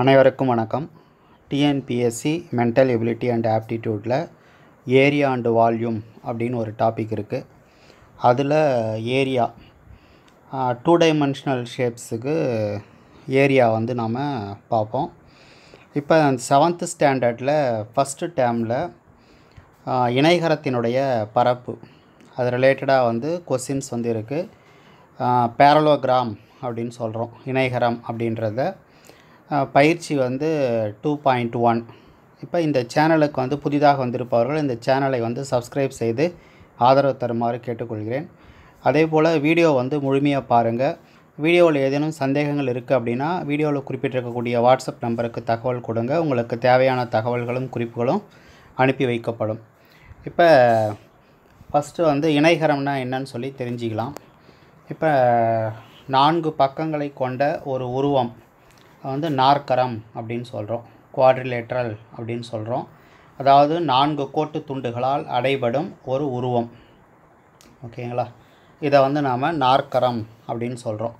அனைவருக்கும் வணக்கம். TNPSC mental ability and ஆப்டிடியூட்டில் ஏரியா அண்டு வால்யூம் அப்படின்னு ஒரு டாபிக் இருக்குது அதில் ஏரியா டூ டைமென்ஷனல் ஷேப்ஸுக்கு ஏரியா வந்து நாம் பார்ப்போம். இப்போ செவன்த்து ஸ்டாண்டர்டில் ஃபஸ்ட்டு டேமில் இணைகரத்தினுடைய பரப்பு அது ரிலேட்டடாக வந்து கொஸ்டின்ஸ் வந்து இருக்குது பேரலோகிராம் அப்படின்னு சொல்கிறோம் இணைகரம் அப்படின்றத. பயிற்சி வந்து டூ பாயிண்ட் ஒன். இப்போ இந்த சேனலுக்கு வந்து புதிதாக வந்திருப்பவர்கள் இந்த சேனலை வந்து சப்ஸ்கிரைப் செய்து ஆதரவு தருமாறு கேட்டுக்கொள்கிறேன். அதே போல் வீடியோ வந்து முழுமையாக பாருங்கள் வீடியோவில் ஏதேனும் சந்தேகங்கள் இருக்குது அப்படின்னா வீடியோவில் குறிப்பிட்டிருக்கக்கூடிய வாட்ஸ்அப் நம்பருக்கு தகவல் கொடுங்க. உங்களுக்கு தேவையான தகவல்களும் குறிப்புகளும் அனுப்பி வைக்கப்படும். இப்போ ஃபஸ்ட்டு வந்து இணைகரம்னா என்னன்னு சொல்லி தெரிஞ்சுக்கலாம். இப்போ நான்கு பக்கங்களை கொண்ட ஒரு உருவம் வந்து நாற்கரம் அப்படின்னு சொல்கிறோம் குவாட்ரிலேட்ரல் அப்படின்னு சொல்கிறோம் அதாவது நான்கு கோட்டு துண்டுகளால் அடைபடும் ஒரு உருவம். ஓகேங்களா? இதை வந்து நாம் நாற்கரம் அப்படின்னு சொல்கிறோம்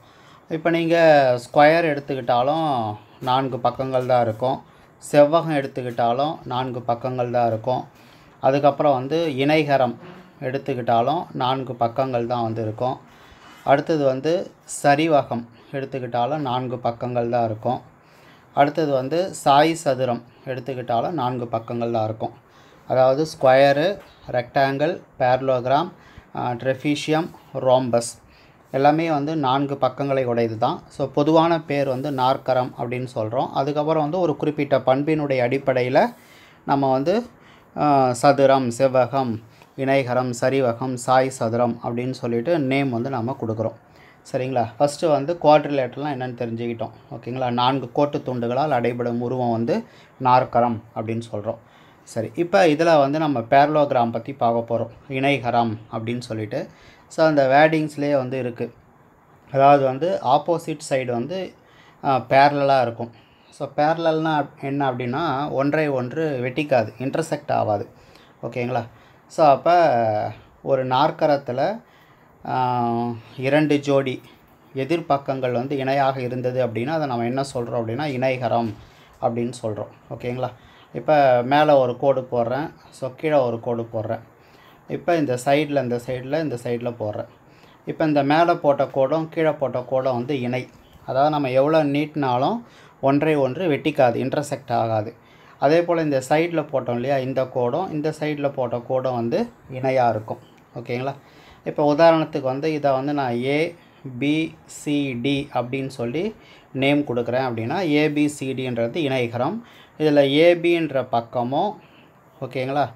இப்போ நீங்கள் ஸ்கொயர் எடுத்துக்கிட்டாலும் நான்கு பக்கங்கள் தான் இருக்கும். செவ்வகம் எடுத்துக்கிட்டாலும் நான்கு பக்கங்கள் தான் இருக்கும். அதுக்கப்புறம் வந்து இணைகரம் எடுத்துக்கிட்டாலும் நான்கு பக்கங்கள் தான் வந்து இருக்கும். அடுத்தது வந்து சரிவகம் எடுத்துக்கிட்டாலும் நான்கு பக்கங்கள் தான் இருக்கும். அடுத்தது வந்து சாய் சதுரம் எடுத்துக்கிட்டாலும் நான்கு பக்கங்கள் தான் இருக்கும். அதாவது square rectangle parallelogram trapezium rhombus எல்லாமே வந்து நான்கு பக்கங்களை உடையது தான் ஸோ பொதுவான பேர் வந்து நாற்கரம் அப்படின்னு சொல்கிறோம் அதுக்கப்புறம் வந்து ஒரு குறிப்பிட்ட பண்பினுடைய அடிப்படையில் நம்ம வந்து சதுரம் செவ்வகம் இணைகரம் சரிவகம் சாய் சதுரம் அப்படின்னு சொல்லிட்டு நேம் வந்து நம்ம கொடுக்குறோம். சரிங்களா? ஃபஸ்ட்டு வந்து குவாட்ரிலேட்டர்லாம் என்னென்னு தெரிஞ்சுக்கிட்டோம். ஓகேங்களா? நான்கு கோட்டு துண்டுகளால் அடைபடும் உருவம் வந்து நாற்கரம் அப்படின்னு சொல்கிறோம் சரி இப்போ இதில் வந்து நம்ம பேரலோகிராம் பற்றி பார்க்க போகிறோம் இணைகரம் அப்படின்னு சொல்லிட்டு. ஸோ அந்த வேடிங்ஸ்லேயே வந்து இருக்குது அதாவது வந்து ஆப்போசிட் சைடு வந்து பேரலாக இருக்கும். ஸோ பேரலல்னால் என்ன அப்படின்னா ஒன்றை ஒன்று வெட்டிக்காது இன்டர்செக்ட் ஆகாது. ஓகேங்களா? ஸோ அப்போ ஒரு நாற்கரத்தில் இரண்டு ஜோடி எதிர்பக்கங்கள் வந்து இணையாக இருந்தது அப்படின்னா அதை நம்ம என்ன சொல்கிறோம் அப்படின்னா இணைகரம் அப்படின்னு சொல்கிறோம் ஓகேங்களா? இப்போ மேலே ஒரு கோடு போடுறேன். ஸோ கீழே ஒரு கோடு போடுறேன். இப்போ இந்த சைடில் இந்த சைடில் இந்த சைடில் போடுறேன். இப்போ இந்த மேலே போட்ட கோடும் கீழே போட்ட கோடும் வந்து இணை. அதாவது நம்ம எவ்வளோ நீட்டினாலும் ஒன்றை ஒன்று வெட்டிக்காது இன்டர்செக்ட் ஆகாது. அதே போல் இந்த சைடில் போட்டோம் இல்லையா இந்த கோடும் இந்த சைடில் போட்ட கோடும் வந்து இணையாக இருக்கும். ஓகேங்களா? இப்போ உதாரணத்துக்கு வந்து இதை வந்து நான் ஏ பிசிடி அப்படின்னு சொல்லி நேம் கொடுக்குறேன் அப்படின்னா ஏபிசிடின்றது இணைகரம். இதில் ஏபின்ற பக்கமும் ஓகேங்களா?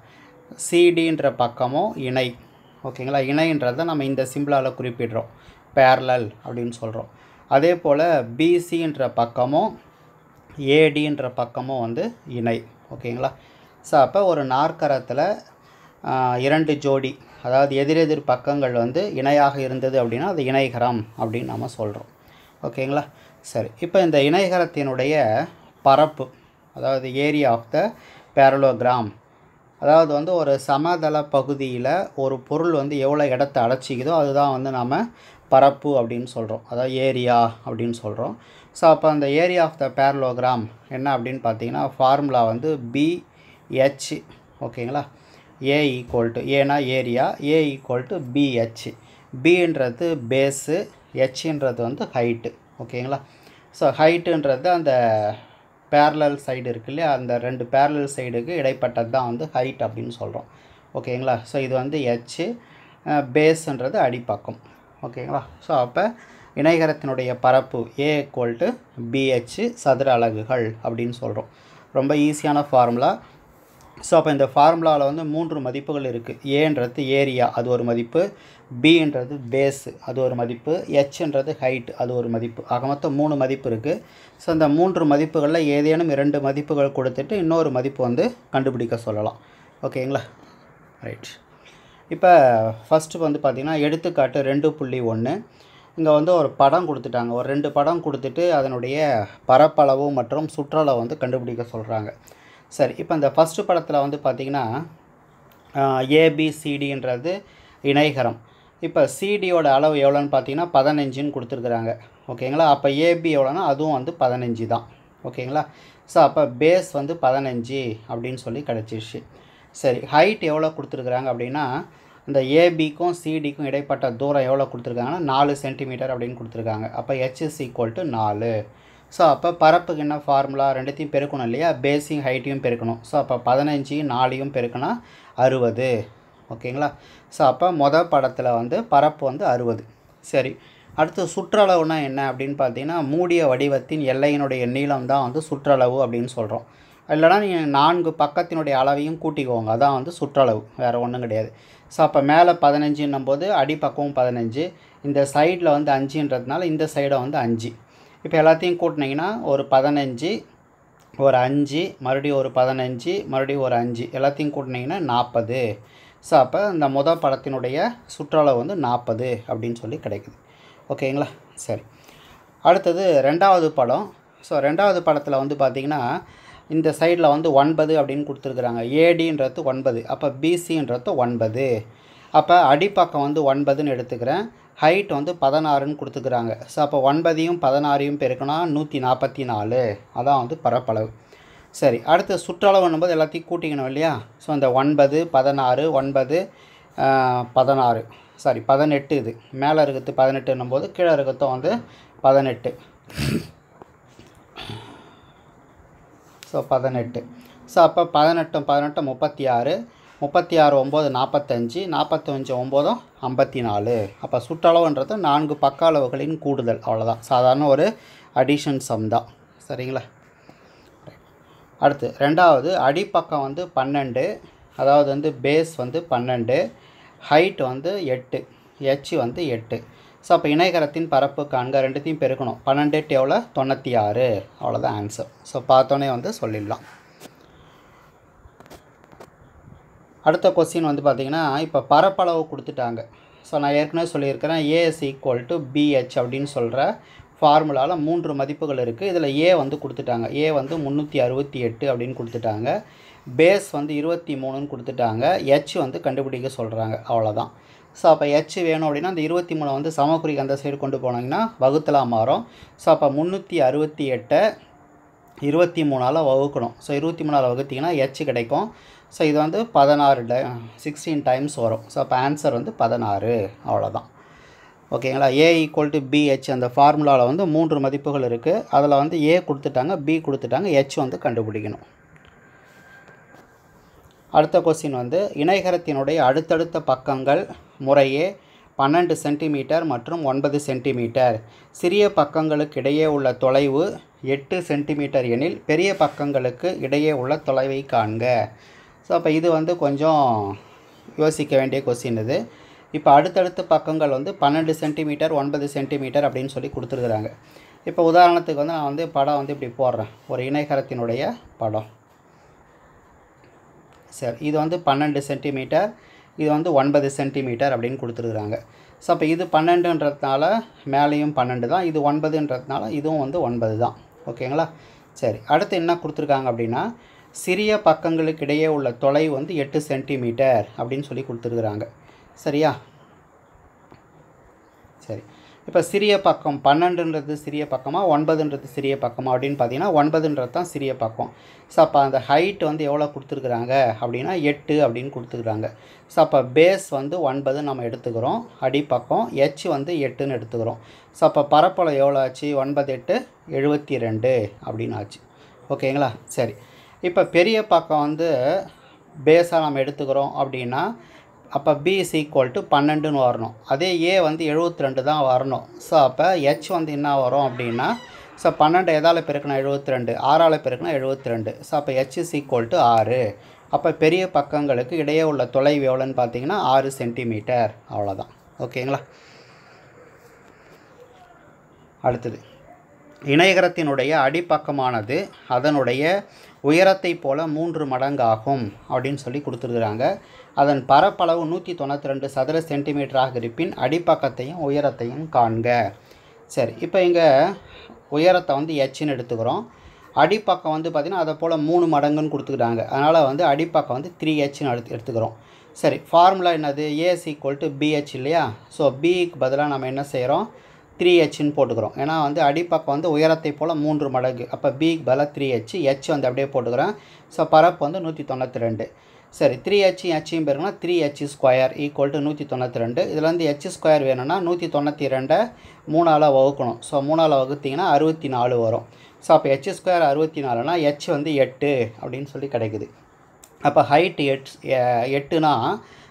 சிடின்ற பக்கமும் இணை. ஓகேங்களா? இணைன்றதை நம்ம இந்த சிம்பிளால் குறிப்பிடுறோம். பேரலல் அப்படின்னு சொல்கிறோம் அதே போல் பிசின்ற பக்கமும் ஏடின்ற பக்கமும் வந்து இணை ஓகேங்களா? ஸோ அப்போ ஒரு நாற்கரத்தில் இரண்டு ஜோடி அதாவது எதிரெதிர் பக்கங்கள் வந்து இணையாக இருந்தது அப்படின்னா அது இணைகரம் அப்படின்னு நம்ம சொல்கிறோம் ஓகேங்களா? சரி இப்போ இந்த இணைகரத்தினுடைய பரப்பு அதாவது ஏரியா ஆஃப் த பேரலோகிராம் அதாவது வந்து ஒரு சமதள பகுதியில் ஒரு பொருள் வந்து எவ்வளோ இடத்த அடைச்சிக்குதோ அதுதான் வந்து நாம் பரப்பு அப்படின்னு சொல்கிறோம் அதாவது ஏரியா அப்படின்னு சொல்கிறோம் ஸோ அப்போ அந்த ஏரியா ஆஃப் த பேரலோகிராம் என்ன அப்படின்னு பார்த்தீங்கன்னா ஃபார்முலா வந்து பிஹெச் ஓகேங்களா? ஏ ஈக்குவல் டு ஏனா area A equal to b h பின்றது base ஹெச்ன்றது வந்து ஹைட்டு ஓகேங்களா? ஸோ ஹைட்டுன்றது அந்த பேரலல் சைடு இருக்கு இல்லையா? அந்த ரெண்டு பேரலல் சைடுக்கு இடைப்பட்டது தான் வந்து ஹைட் அப்படின்னு சொல்கிறோம் ஓகேங்களா? ஸோ இது வந்து ஹெச்சு பேஸுன்றது அடிப்பக்கம். ஓகேங்களா? ஸோ அப்போ இணைகரத்தினுடைய பரப்பு ஏ ஈக்குவல் டு பிஹெச் சதுர அலகுகள் அப்படின்னு சொல்கிறோம் ரொம்ப ஈஸியான ஃபார்முலா ஸோ அப்போ இந்த ஃபார்முலாவில் வந்து மூன்று மதிப்புகள் இருக்குது ஏன்றது ஏரியா அது ஒரு மதிப்பு. பின்றது பேஸு அது ஒரு மதிப்பு. ஹெச்ன்றது ஹைட் அது ஒரு மதிப்பு. ஆக மொத்தம் மூணு மதிப்பு இருக்குது ஸோ அந்த மூன்று மதிப்புகளில் ஏதேனும் இரண்டு மதிப்புகள் கொடுத்துட்டு இன்னொரு மதிப்பு வந்து கண்டுபிடிக்க சொல்லலாம். ஓகேங்களா? ரைட் இப்போ ஃபஸ்ட்டு வந்து பார்த்திங்கன்னா எடுத்துக்காட்டு ரெண்டு புள்ளி ஒன்று இங்கே வந்து ஒரு படம் கொடுத்துட்டாங்க. ஒரு ரெண்டு படம் கொடுத்துட்டு அதனுடைய பரப்பளவு மற்றும் சுற்றளவு வந்து கண்டுபிடிக்க சொல்கிறாங்க சரி இப்போ இந்த ஃபஸ்ட்டு படத்தில் வந்து பார்த்திங்கன்னா ஏபிசிடின்றது இணைகரம். இப்போ சிடியோட அளவு எவ்வளோன்னு பார்த்தீங்கன்னா பதினஞ்சுன்னு கொடுத்துருக்குறாங்க. ஓகேங்களா? அப்போ ஏபி எவ்வளோனா அதுவும் வந்து பதினஞ்சு தான். ஓகேங்களா? ஸோ அப்போ பேஸ் வந்து பதினஞ்சு அப்படின்னு சொல்லி கிடச்சிருச்சு. சரி ஹைட் எவ்வளோ கொடுத்துருக்குறாங்க அப்படின்னா இந்த ஏபிக்கும் சிடிக்கும் இடைப்பட்ட தூரம் எவ்வளோ கொடுத்துருக்காங்கன்னா? நாலு சென்டிமீட்டர் அப்படின்னு கொடுத்துருக்காங்க. அப்போ ஹெச்எஸ் ஈக்குவல் டு நாலு. ஸோ அப்போ பரப்புக்கு என்ன ஃபார்முலா ரெண்டுத்தையும் பெருக்கணும் இல்லையா? பேஸையும் ஹைட்டையும் பெருக்கணும். ஸோ அப்போ பதினஞ்சு நாலையும் பெருக்கினா அறுபது. ஓகேங்களா? ஸோ அப்போ மொதல் படத்தில் வந்து பரப்பு வந்து அறுபது. சரி. அடுத்து சுற்றளவுனா என்ன அப்படின்னு பார்த்தீங்கன்னா மூடிய வடிவத்தின் எல்லையினுடைய நீளம் தான் வந்து சுற்றளவு அப்படின்னு சொல்கிறோம் இல்லைனா நீங்கள் நான்கு பக்கத்தினுடைய அளவையும் கூட்டிக்கோங்க. அதான் வந்து சுற்றளவு. வேறு ஒன்றும் கிடையாது. ஸோ அப்போ மேலே பதினஞ்சுன்னும் போது அடிப்பக்கமும் பதினஞ்சு. இந்த சைடில் வந்து அஞ்சுன்றதுனால இந்த சைடை வந்து அஞ்சு. இப்போ எல்லாத்தையும் கூட்டினீங்கன்னா ஒரு பதினஞ்சு ஒரு அஞ்சு மறுபடியும் ஒரு பதினஞ்சு மறுபடியும் ஒரு அஞ்சு. எல்லாத்தையும் கூட்டினீங்கன்னா நாற்பது ஸோ அப்போ இந்த முத படத்தினுடைய சுற்றளவு வந்து நாற்பது அப்படின்னு சொல்லி கிடைக்குது. ஓகேங்களா? சரி. அடுத்தது ரெண்டாவது படம். ஸோ ரெண்டாவது படத்தில் வந்து பார்த்திங்கன்னா இந்த சைடில் வந்து ஒன்பது அப்படின்னு கொடுத்துருக்குறாங்க. ஏடின்றது ஒன்பது. அப்போ பிசின்றது ஒன்பது. அப்போ அடிப்பக்கம் வந்து ஒன்பதுன்னு எடுத்துக்கிறேன். ஹைட் வந்து பதினாறுன்னு கொடுத்துக்கிறாங்க. ஸோ அப்போ ஒன்பதையும் பதினாறையும் பெருக்கினா நூற்றி நாற்பத்தி நாலு அதான் வந்து பரப்பளவு. சரி அடுத்து சுற்றளவுன்னும் போது எல்லாத்தையும் கூட்டிக்கணும் இல்லையா? ஸோ அந்த ஒன்பது பதினாறு ஒன்பது பதினாறு. சாரி பதினெட்டு இது. மேலே இருக்கிறது பதினெட்டுன்னும் போது கீழே இருக்கிறதும் வந்து பதினெட்டு. ஸோ பதினெட்டு. ஸோ அப்போ பதினெட்டும் பதினெட்டும் முப்பத்தி ஆறு முப்பத்தி ஆறு ஒம்பது நாற்பத்தஞ்சு நாற்பத்தஞ்சு ஒம்போதும் ஐம்பத்தி நாலு அப்போ சுற்றளவுன்றது நான்கு பக்க அளவுகளின் கூடுதல். அவ்வளோதான் சாதாரண ஒரு அடிஷன் சம் தான். சரிங்களா? அடுத்து ரெண்டாவது அடிப்பக்கம் வந்து பன்னெண்டு அதாவது வந்து பேஸ் வந்து பன்னெண்டு ஹைட் வந்து எட்டு ஹெச் வந்து எட்டு. ஸோ அப்போ இணைகரத்தின் பரப்பு காண்க ரெண்டுத்தையும் பெருக்கணும். பன்னெண்டு எட்டு எவ்வளோ தொண்ணூற்றி ஆறு அவ்வளோதான் ஆன்சர் ஸோ பார்த்தோன்னே வந்து சொல்லிடலாம். அடுத்த கொஸ்டின் வந்து பார்த்திங்கன்னா இப்போ பரப்பளவு கொடுத்துட்டாங்க. ஸோ நான் ஏற்கனவே சொல்லியிருக்கிறேன் ஏஎஸ் ஈக்குவல் டு பிஹெச் அப்படின்னு சொல்கிற ஃபார்முலாவில் மூன்று மதிப்புகள் இருக்குது இதில் ஏ வந்து கொடுத்துட்டாங்க. ஏ வந்து முந்நூற்றி அறுபத்தி எட்டு அப்படின்னு கொடுத்துட்டாங்க. பேஸ் வந்து இருபத்தி மூணுன்னு கொடுத்துட்டாங்க. ஹெச் வந்து கண்டுபிடிக்க சொல்கிறாங்க அவ்வளோதான் ஸோ அப்போ ஹெச் வேணும் அப்படின்னா அந்த இருபத்தி மூணை வந்து சமக்குறிக்கு அந்த சைடு கொண்டு போனீங்கன்னா வகுத்தலாக மாறும். ஸோ அப்போ முந்நூற்றி அறுபத்தி எட்டை இருபத்தி மூணால் வகுக்கணும். ஸோ இருபத்தி மூணால் வகுத்திங்கன்னா ஹெச் கிடைக்கும். ஸோ இது வந்து பதினாறு டை சிக்ஸ்டீன் டைம்ஸ் வரும். ஸோ அப்போ ஆன்சர் வந்து பதினாறு. அவ்வளோதான். ஓகேங்களா? ஏ ஈக்குவல் டு பிஹெச் அந்த ஃபார்முலாவில் வந்து மூன்று மதிப்புகள் இருக்குது அதில் வந்து ஏ கொடுத்துட்டாங்க பி கொடுத்துட்டாங்க ஹெச் வந்து கண்டுபிடிக்கணும். அடுத்த கொஸ்டின் வந்து இணைகரத்தினுடைய அடுத்தடுத்த பக்கங்கள் முறையே பன்னெண்டு சென்டிமீட்டர் மற்றும் ஒன்பது சென்டிமீட்டர் சிறிய பக்கங்களுக்கு இடையே உள்ள தொலைவு எட்டு சென்டிமீட்டர் எனில் பெரிய பக்கங்களுக்கு இடையே உள்ள தொலைவை காண்க. ஸோ அப்போ இது வந்து கொஞ்சம் யோசிக்க வேண்டிய கொஸ்டின் இது. இப்போ அடுத்தடுத்த பக்கங்கள் வந்து பன்னெண்டு சென்டிமீட்டர் ஒன்பது சென்டிமீட்டர் அப்படின்னு சொல்லி கொடுத்துருக்குறாங்க. இப்போ உதாரணத்துக்கு வந்து நான் வந்து படம் வந்து இப்படி போடுறேன். ஒரு இணைகரத்தினுடைய படம். சரி இது வந்து பன்னெண்டு சென்டிமீட்டர் இது வந்து ஒன்பது சென்டிமீட்டர் அப்படின்னு கொடுத்துருக்குறாங்க. ஸோ அப்போ இது பன்னெண்டுன்றதுனால மேலேயும் பன்னெண்டு தான் இது ஒன்பதுன்றதுனால இதுவும் வந்து ஒன்பது தான். ஓகேங்களா? சரி அடுத்து என்ன கொடுத்துருக்காங்க அப்படின்னா சிறிய பக்கங்களுக்கு இடையே உள்ள தொலை வந்து எட்டு சென்டிமீட்டர் அப்படின்னு சொல்லி கொடுத்துருக்குறாங்க. சரியா? சரி. இப்போ சிறிய பக்கம் பன்னெண்டுன்றது சிறிய பக்கமாக ஒன்பதுன்றது சிறிய பக்கமாக அப்படின்னு பார்த்தீங்கன்னா ஒன்பதுன்றது தான் சிறிய பக்கம். ஸோ அப்போ அந்த ஹைட் வந்து எவ்வளோ கொடுத்துருக்குறாங்க அப்படின்னா எட்டு அப்படின்னு கொடுத்துருக்குறாங்க. ஸோ அப்போ பேஸ் வந்து ஒன்பது நம்ம எடுத்துக்கிறோம். அடிப்பக்கம் ஹெச் வந்து எட்டுன்னு எடுத்துக்கிறோம். ஸோ அப்போ பரப்பளவு எவ்வளோ ஆச்சு? ஒன்பது எட்டு எழுபத்தி ரெண்டு அப்படின்னு ஆச்சு. ஓகேங்களா? சரி. இப்போ பெரிய பக்கம் வந்து பேஸாக நம்ம எடுத்துக்கிறோம் அப்படின்னா அப்போ பி இஸ் ஈக்குவல் டு பன்னெண்டுன்னு வரணும். அதே ஏ வந்து எழுபத்தி ரெண்டு தான் வரணும். ஸோ அப்போ ஹெச் வந்து என்ன வரும் அப்படின்னா ஸோ பன்னெண்டு எதால் பெருக்கணும் எழுபத்தி ரெண்டு ஆறால் பெருக்கணும் எழுபத்தி ரெண்டு ஸோ அப்போ ஹெச் இஸ் ஈக்குவல் டு ஆறு. அப்போ பெரிய பக்கங்களுக்கு இடையே உள்ள தொலைவு எவ்வளோன்னு பார்த்தீங்கன்னா ஆறு சென்டிமீட்டர் அவ்வளோதான் ஓகேங்களா அடுத்தது. இணையகரத்தினுடைய அடிப்பக்கமானது அதனுடைய உயரத்தை போல மூன்று மடங்காகும் அப்படின்னு சொல்லி கொடுத்துருக்குறாங்க. அதன் பரப்பளவு நூற்றி தொண்ணூற்றி ரெண்டு சதுர சென்டிமீட்டராக இருப்பின் அடிப்பக்கத்தையும் உயரத்தையும் காண்க. சரி இப்போ இங்கே உயரத்தை வந்து எச்சுன்னு எடுத்துக்கிறோம். அடிப்பக்கம் வந்து பார்த்திங்கன்னா அதை போல் மூணு மடங்குன்னு கொடுத்துக்கிறாங்க. அதனால் வந்து அடிப்பக்கம் வந்து த்ரீ ஹெச்னு எடுத்து எடுத்துக்கிறோம். சரி ஃபார்முலா என்னது? A is equal to B H இல்லையா? ஸோ பிக்கு பதிலாக நம்ம என்ன செய்கிறோம் த்ரீ ஹெச்னு போட்டுக்கிறோம். ஏன்னா வந்து அடிப்பக்கம் வந்து உயரத்தை போல் மூன்று மடங்கு. அப்போ பி பல த்ரீ ஹெச் ஹெச் வந்து அப்படியே போட்டுக்கிறேன். ஸோ பரப்பு வந்து நூற்றி தொண்ணூற்றி ரெண்டு சரி த்ரீ ஹெச்சும் ஹெச்சையும் பேருங்கன்னா three H square equal to நூற்றி தொண்ணூற்றி ரெண்டு இதில் வந்து ஹெச் ஸ்கொயர் வேணும்னா நூற்றி தொண்ணூற்றி ரெண்டை மூணால் வகுக்கணும். ஸோ மூணால் வகுத்திங்கன்னா அறுபத்தி நாலு வரும். ஸோ அப்போ ஹெச் ஸ்கொயர் அறுபத்தி நாலுனா ஹெச் வந்து எட்டு அப்படின்னு சொல்லி கிடைக்குது. அப்போ ஹைட் எட் எட்டுனா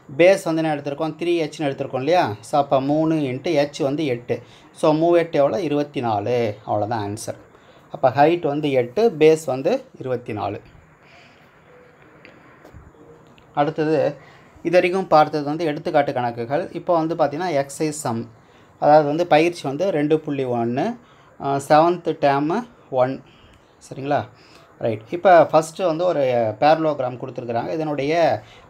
பேஸ் வந்து என்ன எடுத்திருக்கோம்? த்ரீ ஹெச்னு எடுத்திருக்கோம் இல்லையா? ஸோ அப்போ மூணு இன்ட்டு ஹெச் வந்து எட்டு. ஸோ மூ எட்டு எவ்வளோ இருபத்தி நாலு அவ்வளோதான் ஆன்சர் அப்போ ஹைட் வந்து எட்டு பேஸ் வந்து இருபத்தி நாலு அடுத்தது இது வரைக்கும் பார்த்தது வந்து எடுத்துக்காட்டு கணக்குகள். இப்போ வந்து பார்த்திங்கன்னா எக்ஸைஸ் சம் அதாவது வந்து பயிற்சி வந்து ரெண்டு புள்ளி ஒன்று செவன்த்து டேமு ஒன் சரிங்களா? ரைட் இப்போ ஃபஸ்ட்டு வந்து ஒரு பேரலோகிராம் கொடுத்துருக்குறாங்க. இதனுடைய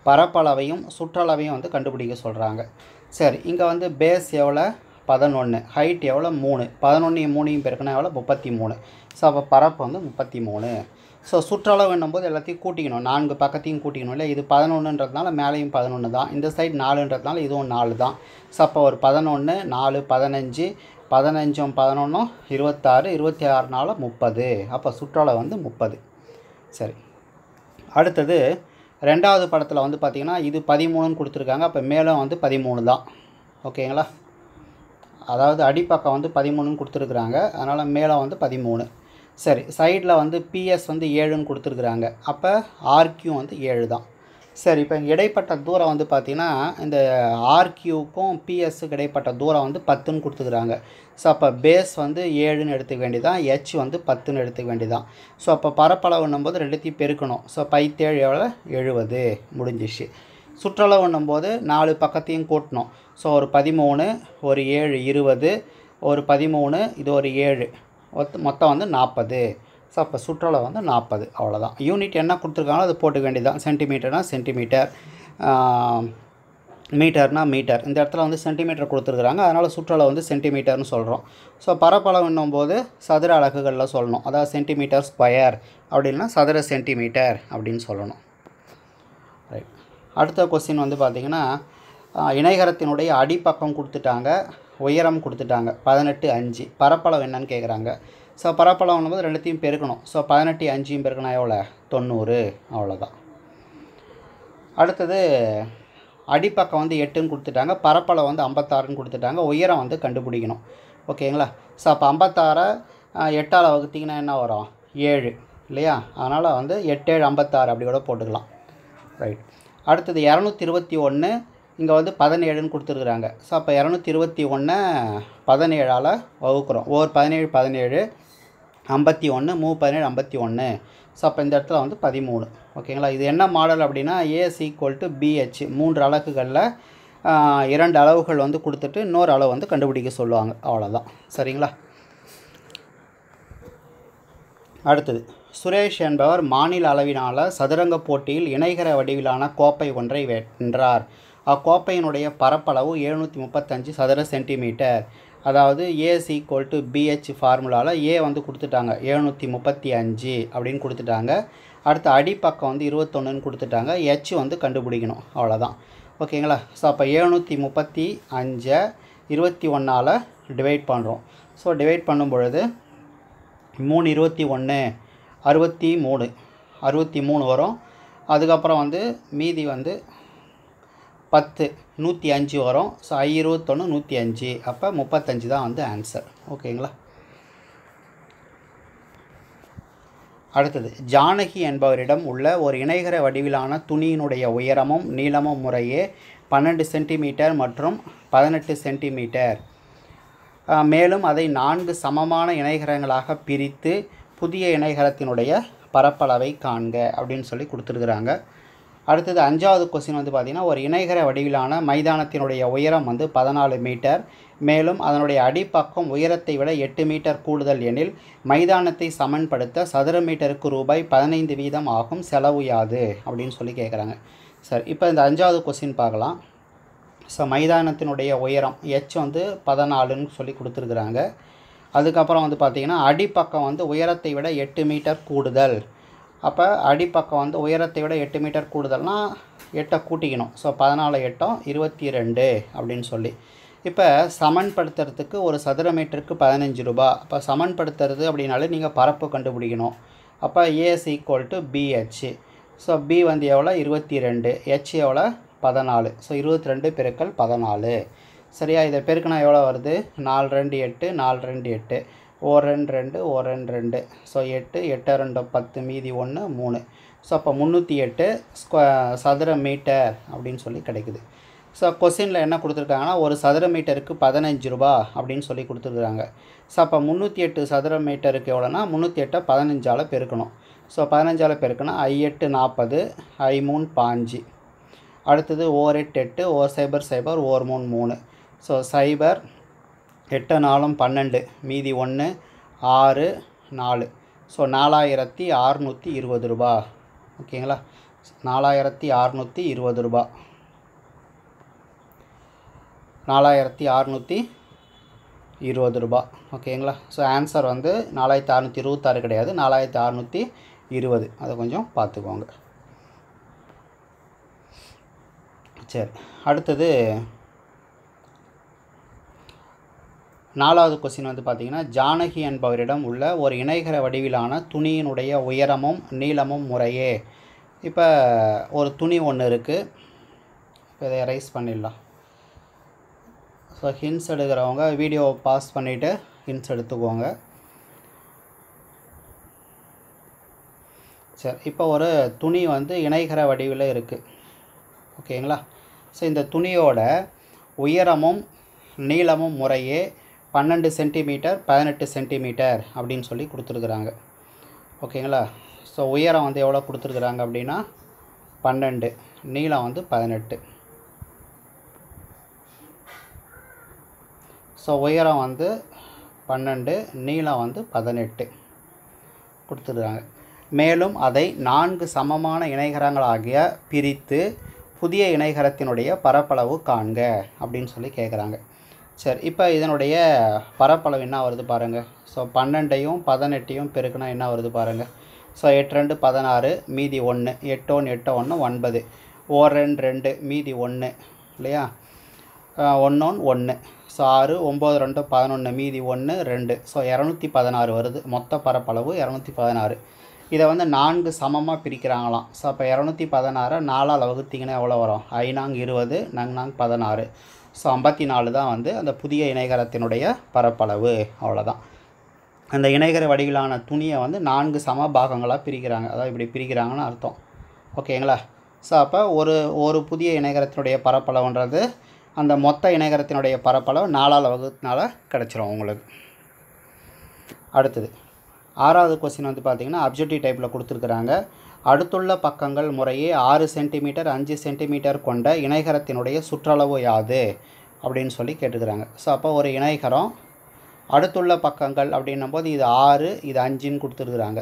பரப்பளவையும் சுற்றளவையும் வந்து கண்டுபிடிக்க சொல்கிறாங்க சரி இங்கே வந்து பேஸ் எவ்வளோ பதினொன்று ஹைட் எவ்வளோ மூணு. பதினொன்றையும் மூணையும் பெருக்கினா எவ்வளோ முப்பத்தி மூணு ஸோ அப்போ பரப்பு வந்து முப்பத்தி மூணு ஸோ சுற்றளவு என்னும்போது எல்லாத்தையும் கூட்டிக்கணும். நான்கு பக்கத்தையும் கூட்டிக்கணும் இல்லை இது பதினொன்றுன்றதுனால மேலேயும் பதினொன்று தான். இந்த சைடு நாலுன்றதுனால இதுவும் நாலு தான். ஸோ அப்போ ஒரு பதினொன்று நாலு பதினஞ்சு பதினஞ்சும் பதினொன்றும் இருபத்தாறு இருபத்தி ஆறு முப்பது. அப்போ சுற்றளவு வந்து முப்பது. சரி. அடுத்தது ரெண்டாவது படத்தில் வந்து பார்த்திங்கன்னா இது பதிமூணுன்னு கொடுத்துருக்காங்க. அப்போ மேலும் வந்து பதிமூணு தான். ஓகேங்களா? அதாவது அடிப்பக்கம் வந்து பதிமூணுன்னு கொடுத்துருக்குறாங்க. அதனால் மேலே வந்து பதிமூணு. சரி சைடில் வந்து பிஎஸ் வந்து ஏழுன்னு கொடுத்துருக்குறாங்க. அப்போ ஆர்கியூ வந்து ஏழு தான். சரி இப்போ இடைப்பட்ட தூரம் வந்து பார்த்திங்கன்னா இந்த ஆர்கியூக்கும் பிஎஸ்க்கு இடைப்பட்ட தூரம் வந்து பத்துன்னு கொடுத்துக்கிறாங்க. ஸோ அப்போ பேஸ் வந்து ஏழுன்னு எடுத்துக்க வேண்டியதான் ஹெச் வந்து பத்துன்னு எடுத்துக்க வேண்டியதான் ஸோ அப்போ பரப்பளவுன்னும் போது ரெண்டுத்தையும் பெருக்கணும். ஸோ பைத்தேழு எவ்வளோ எழுபது. முடிஞ்சிச்சு சுற்றளவுன்னும் போது நாலு பக்கத்தையும் கூட்டணும். ஸோ ஒரு பதிமூணு ஒரு ஏழு இருபது ஒரு பதிமூணு இது ஒரு ஏழு. மொத்தம் வந்து நாற்பது ஸோ அப்போ சுற்றளவு வந்து நாற்பது அவ்வளோதான். யூனிட் என்ன கொடுத்துருக்காங்களோ அது போட்டுக்க வேண்டியதான் சென்டிமீட்டர்னால் சென்டிமீட்டர் மீட்டர்னா மீட்டர் இந்த இடத்துல வந்து சென்டிமீட்டர் கொடுத்துருக்குறாங்க. அதனால் சுற்றளவு வந்து சென்டிமீட்டர்னு சொல்கிறோம் ஸோ பரப்பளவுன்னும் போது சதுர அலகுகளில் சொல்லணும். அதாவது சென்டிமீட்டர் ஸ்கொயர் அப்படின்னா சதுர சென்டிமீட்டர் அப்படின்னு சொல்லணும். ரைட் அடுத்த கொஸ்டின் வந்து பார்த்திங்கன்னா இணைகரத்தினுடைய அடிப்பக்கம் கொடுத்துட்டாங்க உயரம் கொடுத்துட்டாங்க பதினெட்டு அஞ்சு. பரப்பளவு என்னன்னு கேட்குறாங்க ஸோ பரப்பளவுன்னும் போது ரெண்டுத்தையும் பெருக்கணும். ஸோ பதினெட்டு அஞ்சையும் பெருக்கணும் எவ்வளோ தொண்ணூறு. அவ்வளோதான் அடுத்தது அடிப்பக்கம் வந்து எட்டுன்னு கொடுத்துட்டாங்க. பரப்பளவு வந்து ஐம்பத்தாறுன்னு கொடுத்துட்டாங்க. உயரம் வந்து கண்டுபிடிக்கணும். ஓகேங்களா? ஸோ அப்போ ஐம்பத்தாறை எட்டால் வகுத்திங்கன்னா என்ன வரும்? ஏழு. இல்லையா? அதனால் வந்து எட்டு ஏழு ஐம்பத்தாறு அப்படி கூட போட்டுக்கலாம். ரைட் அடுத்தது இரநூத்தி இருபத்தி ஒன்று இங்கே வந்து பதினேழுன்னு கொடுத்துருக்குறாங்க. ஸோ அப்போ இரநூத்தி இருபத்தி ஒன்று பதினேழால் வகுக்கிறோம். ஒவ்வொரு பதினேழு பதினேழு. ஐம்பத்தி ஒன்று மூ பதினேழு ஐம்பத்தி ஒன்று ஸோ அப்போ இந்த இடத்துல வந்து பதிமூணு. ஓகேங்களா இது என்ன மாடல் அப்படின்னா ஏஎஸ் ஈக்குவல் டு பிஹெச் மூன்று அலகுகளில் இரண்டு அளவுகள் வந்து கொடுத்துட்டு இன்னொரு அளவு வந்து கண்டுபிடிக்க சொல்லுவாங்க. அவ்வளோதான் சரிங்களா? அடுத்தது. சுரேஷ் என்பவர் மாநில அளவிலான சதுரங்க போட்டியில் இணைகர வடிவிலான கோப்பை ஒன்றை வென்றார். அக்கோப்பையினுடைய பரப்பளவு எழுநூற்றி முப்பத்தஞ்சு சதுர சென்டிமீட்டர். அதாவது ஏஸ் ஈக்குவல் டு பிஹெச் ஃபார்முலாவில் ஏ வந்து கொடுத்துட்டாங்க. எழுநூற்றி முப்பத்தி அஞ்சு அப்படின்னு கொடுத்துட்டாங்க. அடுத்து அடிப்பக்கம் வந்து இருபத்தொன்னுன்னு கொடுத்துட்டாங்க. ஹெச் வந்து கண்டுபிடிக்கணும். அவ்வளோதான் ஓகேங்களா? ஸோ அப்போ எழுநூற்றி முப்பத்தி அஞ்சை இருபத்தி ஒன்றால் டிவைட் பண்ணுறோம் ஸோ டிவைட் பண்ணும் பொழுது மூணு இருபத்தி ஒன்று அறுபத்தி மூணு. அறுபத்தி மூணு வரும். அதுக்கப்புறம் வந்து மீதி வந்து பத்து நூற்றி அஞ்சு வரும். ஸோ ஐ இருபத்தொன்று நூற்றி அஞ்சு. அப்போ முப்பத்தஞ்சு தான் வந்து ஆன்சர் ஓகேங்களா அடுத்தது ஜானகி என்பவரிடம் உள்ள ஒரு இணைகர வடிவிலான துணியினுடைய உயரமும் நீளமும் முறையே பன்னெண்டு சென்டிமீட்டர் மற்றும் பதினெட்டு சென்டிமீட்டர் மேலும் அதை நான்கு சமமான இணைகரங்களாக பிரித்து புதிய இணைகரத்தினுடைய பரப்பளவை காண்க அப்படின்னு சொல்லி கொடுத்துருக்குறாங்க. அடுத்தது அஞ்சாவது கொஸ்டின் வந்து பார்த்திங்கன்னா ஒரு இணைகர வடிவிலான மைதானத்தினுடைய உயரம் வந்து பதினாலு மீட்டர். மேலும் அதனுடைய அடிப்பக்கம் உயரத்தை விட எட்டு மீட்டர் கூடுதல் எனில் மைதானத்தை சமன்படுத்த சதுர மீட்டருக்கு ரூபாய் பதினைந்து வீதம் ஆகும் செலவு யாது? அப்படின்னு சொல்லி கேட்குறாங்க சார் இப்போ இந்த அஞ்சாவது கொஸ்டின் பார்க்கலாம். ஸோ மைதானத்தினுடைய உயரம் எச் வந்து பதினாலுன்னு சொல்லி கொடுத்துருக்குறாங்க. அதுக்கப்புறம் வந்து பார்த்திங்கன்னா அடிப்பக்கம் வந்து உயரத்தை விட எட்டு மீட்டர் கூடுதல். அப்போ அடிப்பக்கம் வந்து உயரத்தை விட எட்டு மீட்டர் கூடுதல்னால் எட்டை கூட்டிக்கணும். ஸோ பதினாலு எட்டம் இருபத்தி ரெண்டு அப்படின்னு சொல்லி. இப்போ சமன்படுத்துறதுக்கு ஒரு சதுர மீட்டருக்கு பதினஞ்சு ரூபா. அப்போ சமன்படுத்துறது அப்படின்னாலே நீங்கள் பரப்பு கண்டுபிடிக்கணும். அப்போ A is equal to B H so B வந்து எவ்வளோ இருபத்தி ரெண்டு ஹெச் எவ்வளோ பதினாலு. ஸோ இருபத்தி ரெண்டு பெருக்கல் பதினாலு. சரியா? இதை பெருக்கினா எவ்வளோ வருது? நாலு ரெண்டு எட்டு நாலு ரெண்டு எட்டு. ஓர் ரெண்டு ரெண்டு ஓர் ரெண்டு. ரெண்டு ஸோ எட்டு எட்டு ரெண்டு பத்து மீதி ஒன்று மூணு. ஸோ அப்போ முந்நூற்றி எட்டு ஸ்கொ சதுர மீட்டர் அப்படின்னு சொல்லி கிடைக்குது. ஸோ கொஸ்டினில் என்ன கொடுத்துருக்காங்கன்னா ஒரு சதுர மீட்டருக்கு பதினஞ்சு ரூபா அப்படின்னு சொல்லி கொடுத்துருக்குறாங்க ஸோ அப்போ முந்நூற்றி எட்டு சதுர மீட்டருக்கு எவ்வளோனா முந்நூற்றி எட்டை பதினஞ்சால் பெருக்கணும். ஸோ பதினஞ்சால் பெருக்கணும் ஐ எட்டு நாற்பது ஐ மூணு பாஞ்சு. அடுத்தது ஓர் எட்டு எட்டு ஓர் சைபர் சைபர் ஓர் மூணு மூணு. ஸோ சைபர் எட்டு நாலும் பன்னெண்டு மீதி ஒன்று ஆறு நாலு. ஸோ நாலாயிரத்தி அறநூற்றி இருபது ரூபா. ஓகேங்களா? நாலாயிரத்தி அறநூற்றி இருபது ரூபா. நாலாயிரத்தி அறநூற்றி இருபது ரூபா. ஓகேங்களா? ஸோ ஆன்சர் வந்து நாலாயிரத்தி அறநூற்றி இருபத்தாறு கிடையாது. நாலாயிரத்தி அறநூற்றி இருபது. அதை கொஞ்சம் பார்த்துக்கோங்க. சரி. அடுத்தது நாலாவது கொஸ்டின் வந்து பார்த்திங்கன்னா ஜானகி என்பவரிடம் உள்ள ஒரு இணைகர வடிவிலான துணியினுடைய உயரமும் நீளமும் முறையே. இப்போ ஒரு துணி ஒன்று இருக்குது இப்போ இதை ரைஸ் பண்ணிடலாம். ஸோ ஹின்ஸ் எடுக்கிறவங்க வீடியோ பாஸ் பண்ணிவிட்டு ஹின்ஸ் எடுத்துக்கோங்க. சரி இப்போ ஒரு துணி வந்து இணைகர வடிவில் இருக்குது ஓகேங்களா ஸோ இந்த துணியோட உயரமும் நீளமும் முறையே பன்னெண்டு சென்டிமீட்டர் பதினெட்டு சென்டிமீட்டர் அப்படின்னு சொல்லி கொடுத்துருக்குறாங்க. ஓகேங்களா? ஸோ உயரம் வந்து எவ்வளோ கொடுத்துருக்குறாங்க அப்படின்னா பன்னெண்டு நீளம் வந்து பதினெட்டு. ஸோ உயரம் வந்து பன்னெண்டு நீளம் வந்து பதினெட்டு கொடுத்துருக்குறாங்க. மேலும் அதை நான்கு சமமான இணைகரங்களாகிய பிரித்து புதிய இணைகரத்தினுடைய பரப்பளவு காண்க அப்படின்னு சொல்லி கேட்குறாங்க சரி இப்போ இதனுடைய பரப்பளவு என்ன வருது பாருங்கள் ஸோ பன்னெண்டையும் பதினெட்டையும் பெருக்குனா என்ன வருது பாருங்கள் ஸோ எட்டு ரெண்டு பதினாறு மீதி ஒன்று எட்டு ஒன்று எட்டு ஒன்று ஒன்பது. ஓர் ரெண்டு ரெண்டு மீதி ஒன்று இல்லையா? ஒன்று ஒன்று ஸோ ஆறு ஒம்பது ரெண்டு பதினொன்று மீதி ஒன்று ரெண்டு. ஸோ இரநூத்தி பதினாறு வருது. மொத்த பரப்பளவு இரநூத்தி பதினாறு. இதை வந்து நான்கு சமமாக பிரிக்கிறாங்களாம். ஸோ அப்போ இரநூத்தி பதினாறை நாலால் வகுத்திங்கன்னா எவ்வளோ வரும்? ஐநாங் இருபது நங்நாங் பதினாறு. ஸோ ஐம்பத்தி நாலு தான் வந்து அந்த புதிய இணைகரத்தினுடைய பரப்பளவு. அவ்வளோதான் அந்த இணைகர வடிவிலான துணியை வந்து நான்கு சம பாகங்களாக பிரிக்கிறாங்க. அதாவது இப்படி பிரிக்கிறாங்கன்னு அர்த்தம். ஓகேங்களா? ஸோ அப்போ ஒரு ஒரு புதிய இணைகரத்தினுடைய பரப்பளவுன்றது அந்த மொத்த இணைகரத்தினுடைய பரப்பளவு நாலால் வகுத்தினால கிடச்சிரும் உங்களுக்கு. அடுத்தது. ஆறாவது கொஸ்டின் வந்து பார்த்திங்கன்னா அப்ஜெக்டிவ் டைப்பில் கொடுத்துருக்குறாங்க. அடுத்துள்ள பக்கங்கள் முறையே ஆறு சென்டிமீட்டர் அஞ்சு சென்டிமீட்டர் கொண்ட இணைகரத்தினுடைய சுற்றளவு யாது? அப்படின்னு சொல்லி கேட்டுக்கிறாங்க. ஸோ அப்போ ஒரு இணைகரம் அடுத்துள்ள பக்கங்கள் அப்படின்னும் போது இது ஆறு இது அஞ்சுன்னு கொடுத்துருக்குறாங்க.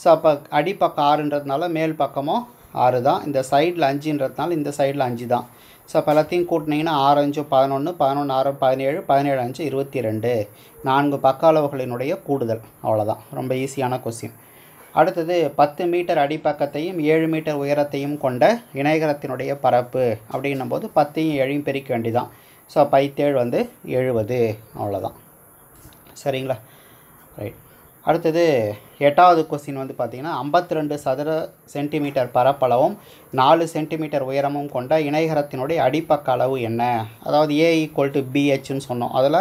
ஸோ அப்போ அடிப்பக்கம் ஆறுன்றதுனால மேல் பக்கமும் ஆறு தான். இந்த சைடில் அஞ்சுன்றதுனால இந்த சைடில் அஞ்சு தான். ஸோ அப்போ எல்லாத்தையும் கூட்டினீங்கன்னா ஆறு அஞ்சு பதினொன்று பதினொன்று ஆறு பதினேழு பதினேழு அஞ்சு இருபத்தி ரெண்டு. நான்கு பக்க அளவுகளினுடைய கூடுதல். அவ்வளோதான் ரொம்ப ஈஸியான கொஸ்டின் அடுத்தது பத்து மீட்டர் அடிப்பக்கத்தையும் ஏழு மீட்டர் உயரத்தையும் கொண்ட இணையகரத்தினுடைய பரப்பு அப்படின்னும் போது பத்தையும் ஏழையும் பெருக்க வேண்டிதான் ஸோ பைத்தேழ் வந்து எழுபது. அவ்வளோதான் சரிங்களா? ரைட் அடுத்தது எட்டாவது கொஸ்டின் வந்து பார்த்திங்கன்னா ஐம்பத்தி ரெண்டு சதுர சென்டிமீட்டர் பரப்பளவும் நாலு சென்டிமீட்டர் உயரமும் கொண்ட இணைகரத்தினுடைய அடிப்பக்க அளவு என்ன? அதாவது ஏ ஈக்குவல் டு பிஹெச்னு சொன்னோம். அதில்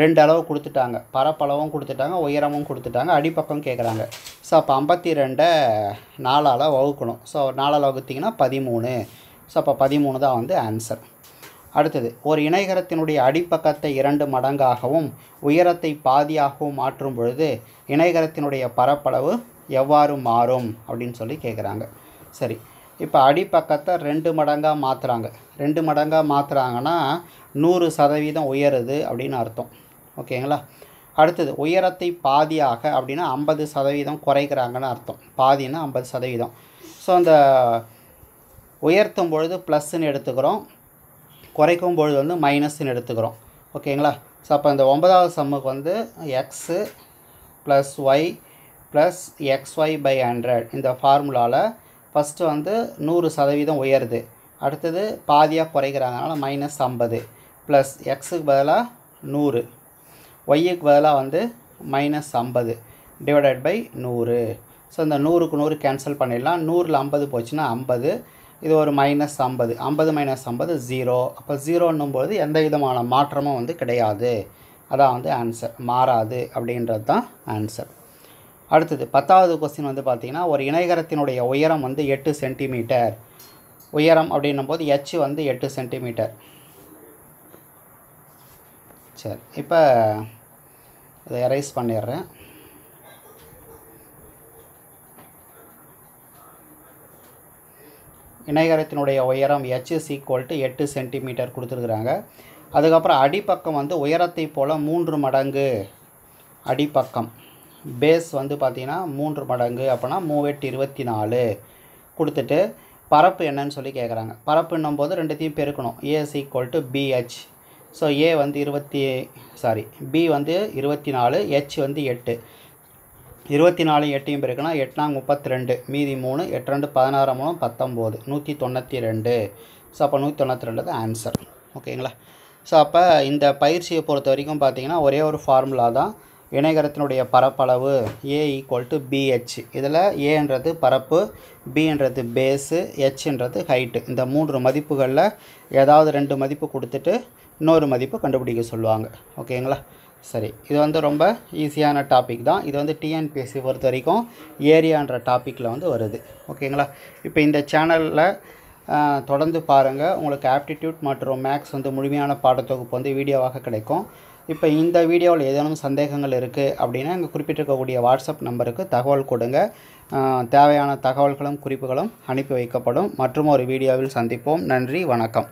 ரெண்டு அளவு கொடுத்துட்டாங்க. பரப்பளவும் கொடுத்துட்டாங்க உயரமும் கொடுத்துட்டாங்க அடிப்பக்கம் கேட்குறாங்க ஸோ அப்போ ஐம்பத்தி ரெண்டை நாலால் வகுக்கணும். ஸோ நாலால் வகுத்திங்கன்னா பதிமூணு. ஸோ அப்போ பதிமூணு தான் வந்து ஆன்சர் அடுத்தது ஒரு இணைகரத்தினுடைய அடிப்பக்கத்தை இரண்டு மடங்காகவும் உயரத்தை பாதியாகவும் மாற்றும் பொழுது இணைகரத்தினுடைய பரப்பளவு எவ்வாறு மாறும் அப்படின்னு சொல்லி கேட்குறாங்க சரி இப்போ அடிப்பக்கத்தை ரெண்டு மடங்காக மாற்றுறாங்க ரெண்டு மடங்காக மாற்றுறாங்கன்னா நூறு சதவீதம் உயருது அப்படின்னு அர்த்தம். ஓகேங்களா? அடுத்தது உயரத்தை பாதியாக அப்படின்னா ஐம்பது சதவீதம் குறைக்கிறாங்கன்னு அர்த்தம். பாதின்னா ஐம்பது சதவீதம். ஸோ அந்த உயர்த்தும் பொழுது ப்ளஸ்ன்னு எடுத்துக்கிறோம். குறைக்கும் பொழுது வந்து மைனஸ்ன்னு எடுத்துக்கிறோம். ஓகேங்களா? ஸோ அப்போ இந்த ஒன்பதாவது சம்முக்கு வந்து X plus Y plus X Y by hundred இந்த ஃபார்முலாவில் ஃபஸ்ட்டு வந்து நூறு சதவீதம் உயருது. அடுத்தது பாதியாக குறைக்கிறாங்க அதனால் மைனஸ் ஐம்பது ப்ளஸ் எக்ஸுக்கு பதிலாக நூறு. ஒய்யுக்கு பதிலாக வந்து மைனஸ் ஐம்பது டிவைடட் பை நூறு. ஸோ இந்த நூறுக்கு நூறு கேன்சல் பண்ணிடலாம். நூறில் ஐம்பது போச்சுன்னா ஐம்பது. இது ஒரு மைனஸ் ஐம்பது. ஐம்பது மைனஸ் ஐம்பது ஜீரோ அப்போ ஜீரோன்னும்போது எந்த விதமான மாற்றமும் வந்து கிடையாது. அதான் வந்து ஆன்சர் மாறாது அப்படின்றது தான் ஆன்சர் அடுத்தது பத்தாவது கொஸ்டின் வந்து பார்த்திங்கன்னா ஒரு இணைகரத்தினுடைய உயரம் வந்து எட்டு சென்டிமீட்டர் உயரம் அப்படின்னும் போது எச் வந்து எட்டு சென்டிமீட்டர் சரி இப்போ அதை எரைஸ் பண்ணிடுறேன். இணையகரத்தினுடைய உயரம் ஹெச் is equal எட்டு சென்டிமீட்டர் கொடுத்துருக்குறாங்க. அதுக்கப்புறம் அடிப்பக்கம் வந்து உயரத்தை போல் மூன்று மடங்கு அடிப்பக்கம். பேஸ் வந்து பார்த்திங்கன்னா மூன்று மடங்கு அப்படின்னா மூவெட்டு இருபத்தி நாலு கொடுத்துட்டு பரப்பு என்னன்னு சொல்லி கேட்குறாங்க பரப்புன்னும் போது ரெண்டுத்தையும் பெருக்கணும். A equal to B H so A வந்து இருபத்தி சாரி பி வந்து இருபத்தி நாலு ஹெச் வந்து எட்டு. இருபத்தி நாலு எட்டையும் பிறகுனா எட்னாங்க முப்பத்தி ரெண்டு மீதி மூணு எட்டு ரெண்டு பதினாறு மூணு பத்தொம்போது நூற்றி தொண்ணூற்றி ரெண்டு ஸோ அப்போ நூற்றி தொண்ணூற்றி ரெண்டு தான் ஆன்சர் ஓகேங்களா? ஸோ அப்போ இந்த பயிற்சியை பொறுத்த வரைக்கும் பார்த்தீங்கன்னா ஒரே ஒரு ஃபார்முலா தான் இணைகரத்தினுடைய பரப்பளவு ஏ ஈக்குவல் டு பிஹெச் இதில் ஏன்றது பரப்பு பின்றது பேஸு ஹெச்ன்றது ஹைட்டு இந்த மூன்று மதிப்புகளில் ஏதாவது ரெண்டு மதிப்பு கொடுத்துட்டு இன்னொரு மதிப்பு கண்டுபிடிக்க சொல்லுவாங்க. ஓகேங்களா? சரி இது வந்து ரொம்ப ஈஸியான டாபிக் தான். இது வந்து டிஎன்பிஎஸ்சி பொறுத்த வரைக்கும் ஏரியான்ற டாப்பிக்கில் வந்து வருது. ஓகேங்களா? இப்போ இந்த சேனலில் தொடர்ந்து பாருங்கள் உங்களுக்கு ஆப்டிடியூட் மற்றும் மேக்ஸ் வந்து முழுமையான பாடத்தொகுப்பு வந்து வீடியோவாக கிடைக்கும். இப்போ இந்த வீடியோவில் ஏதேனும் சந்தேகங்கள் இருக்குது அப்படின்னா இங்கே குறிப்பிட்டிருக்கக்கூடிய வாட்ஸ்அப் நம்பருக்கு தகவல் கொடுங்க. தேவையான தகவல்களும் குறிப்புகளும் அனுப்பி வைக்கப்படும். மற்றும் ஒரு வீடியோவில் சந்திப்போம். நன்றி வணக்கம்.